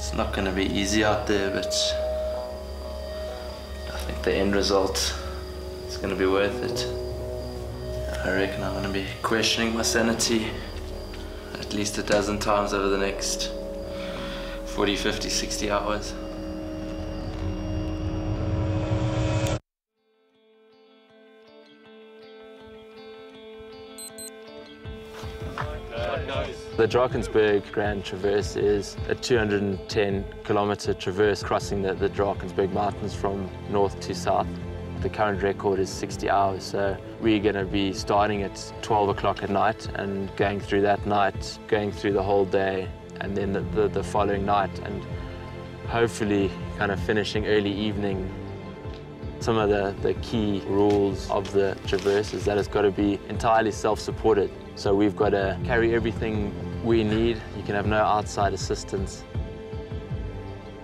It's not going to be easy out there, but I think the end result is going to be worth it. I reckon I'm going to be questioning my sanity at least a dozen times over the next 40, 50, 60 hours. The Drakensberg Grand Traverse is a 210 kilometer traverse crossing the, the Drakensberg Mountains from north to south. The current record is 60 hours, so we're going to be starting at 12 o'clock at night and going through that night, going through the whole day, and then the, the, the following night, and hopefully kind of finishing early evening. Some of the, the key rules of the traverse is that it's got to be entirely self-supported. So we've got to carry everything we need. You can have no outside assistance.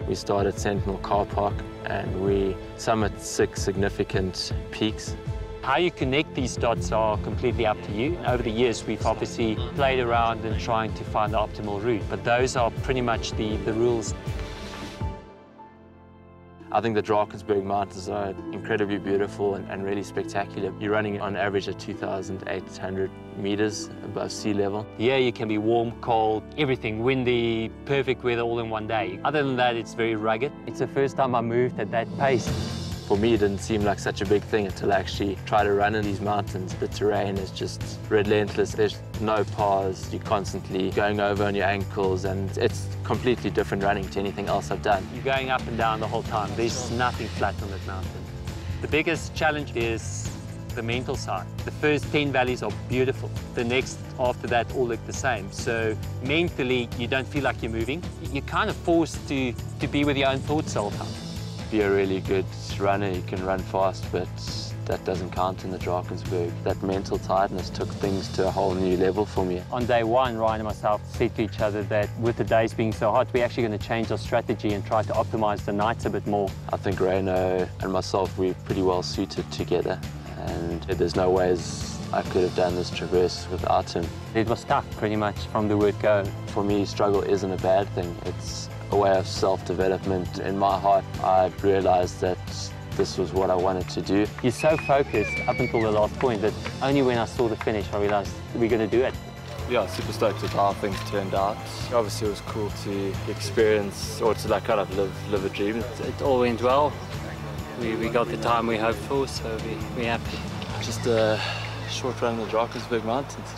We start at Sentinel Car Park and we summit six significant peaks. How you connect these dots are completely up to you. Over the years, we've obviously played around and trying to find the optimal route, but those are pretty much the, the rules. I think the Drakensberg Mountains are incredibly beautiful and, and, really spectacular. You're running on average at 2,800 meters above sea level. Yeah, you can be warm, cold, everything, windy, perfect weather all in one day. Other than that, it's very rugged. It's the first time I moved at that pace. For me, it didn't seem like such a big thing until I actually try to run in these mountains. The terrain is just relentless. There's no pause. You're constantly going over on your ankles, and it's completely different running to anything else I've done. You're going up and down the whole time. There's nothing flat on that mountain. The biggest challenge is the mental side. The first 10 valleys are beautiful. The next after that all look the same. So mentally, you don't feel like you're moving. You're kind of forced to, to be with your own thoughts all the time be a really good runner, you can run fast, but that doesn't count in the Drakensberg. That mental tiredness took things to a whole new level for me. On day one, Ryan and myself said to each other that with the days being so hot, we're actually going to change our strategy and try to optimize the nights a bit more. I think Ryno and myself, we're pretty well suited together, and there's no ways I could have done this traverse without him. It was tough pretty much from the word go. For me, struggle isn't a bad thing. It's a way of self-development. In my heart, I realized that this was what I wanted to do. You're so focused up until the last point that only when I saw the finish, I realized we're going to do it. Yeah, super stoked with how things turned out. Obviously, it was cool to experience or to like kind of live, live a dream. It all went well. We, we got the time we hoped for, so we, we're happy. Just a short run in the Drakensberg Mountains.